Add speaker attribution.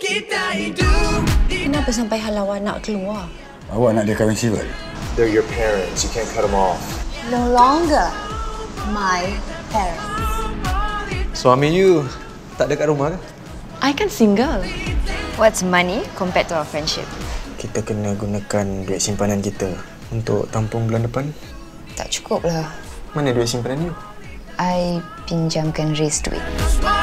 Speaker 1: kita hidup Kenapa sampai halau anak keluar?
Speaker 2: Awak nak dia kahwin civil?
Speaker 3: They're your parents. You can't cut them off.
Speaker 1: No longer my parents.
Speaker 4: Suami you tak ada kat rumah ke?
Speaker 1: I can single.
Speaker 5: What's money compared to our friendship?
Speaker 4: Kita kena gunakan duit simpanan kita untuk tampung bulan depan.
Speaker 5: Tak cukup lah.
Speaker 4: Mana duit simpanan you?
Speaker 5: I pinjamkan Riz duit.
Speaker 6: Smile.